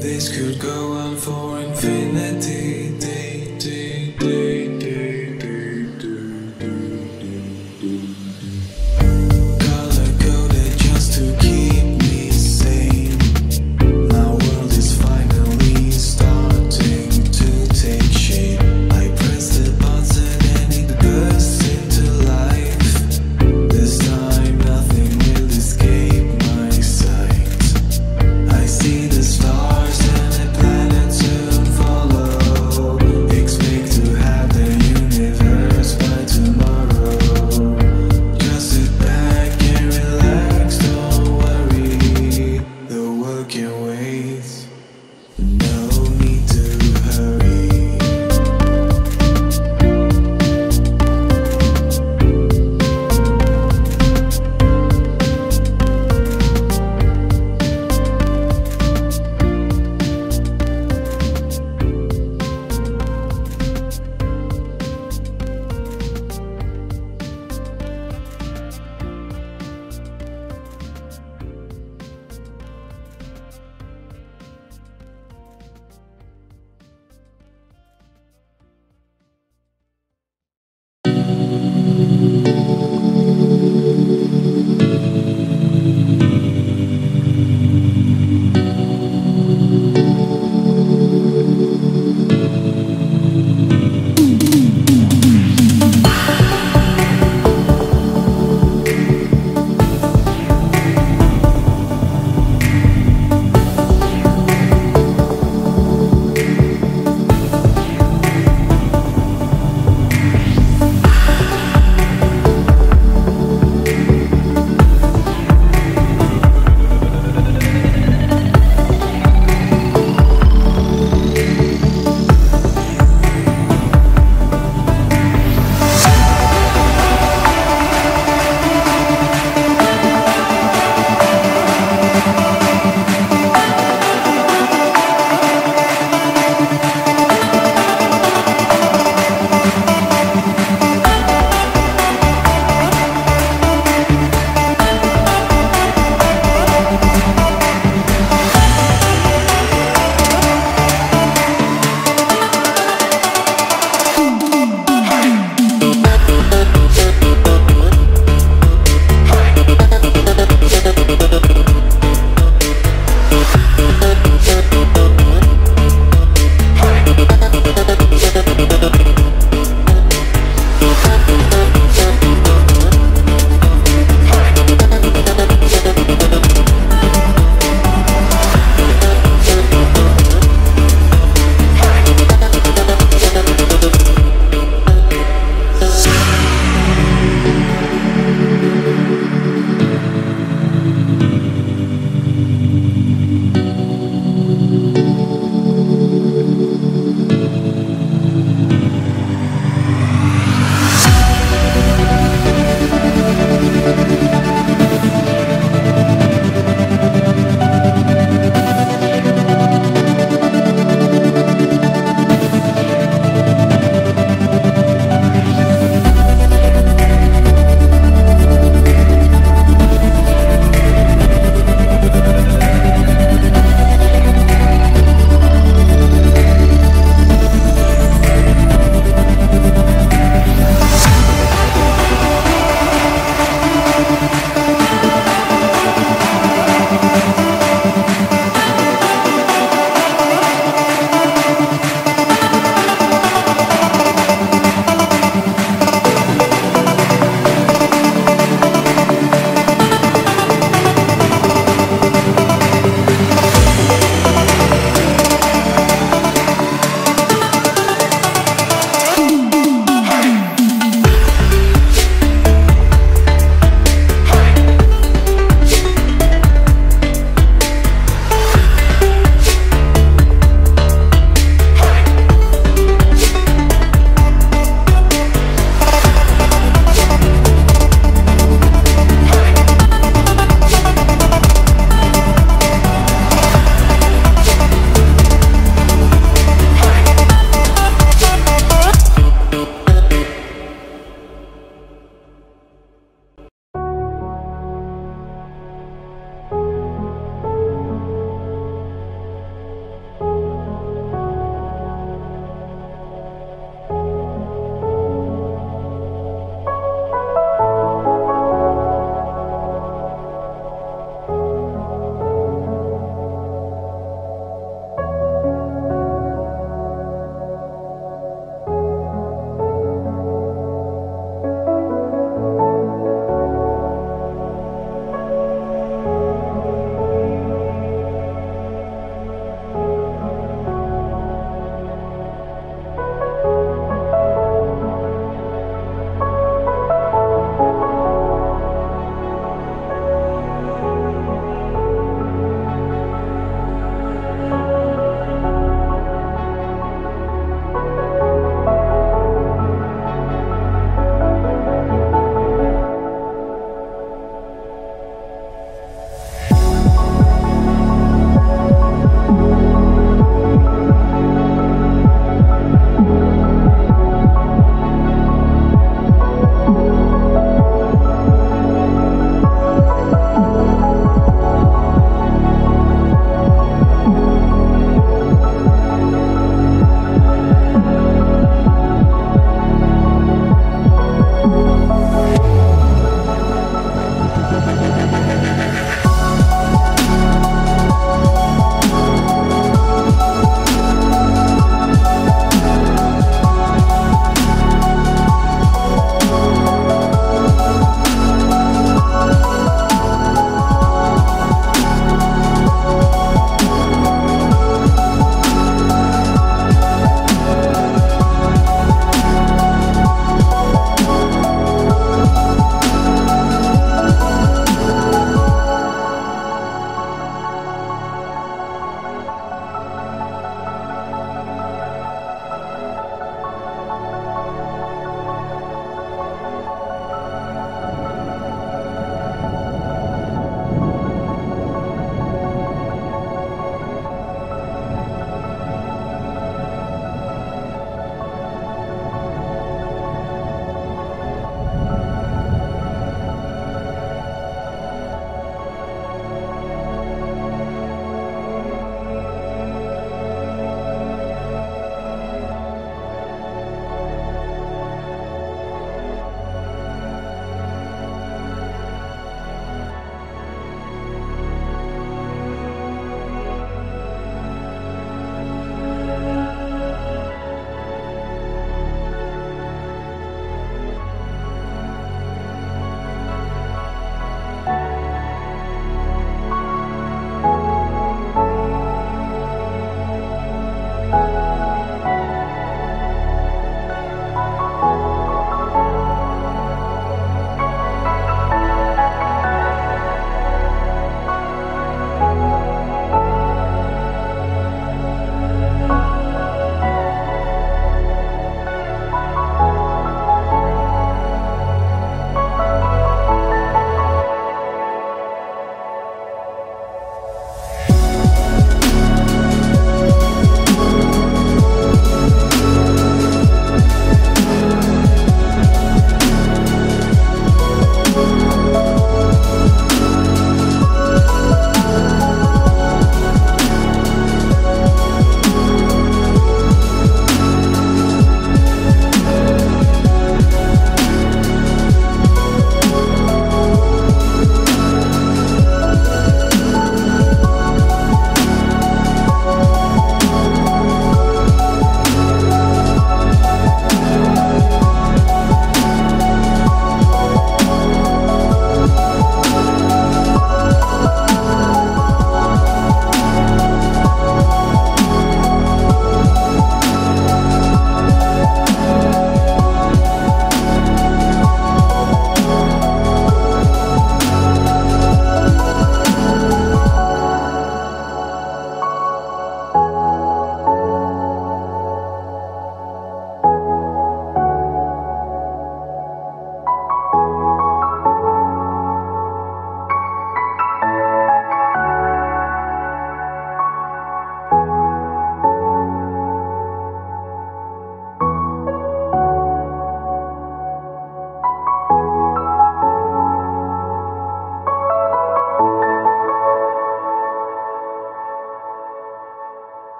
This could go on for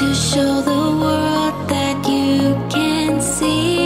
to show the world that you can see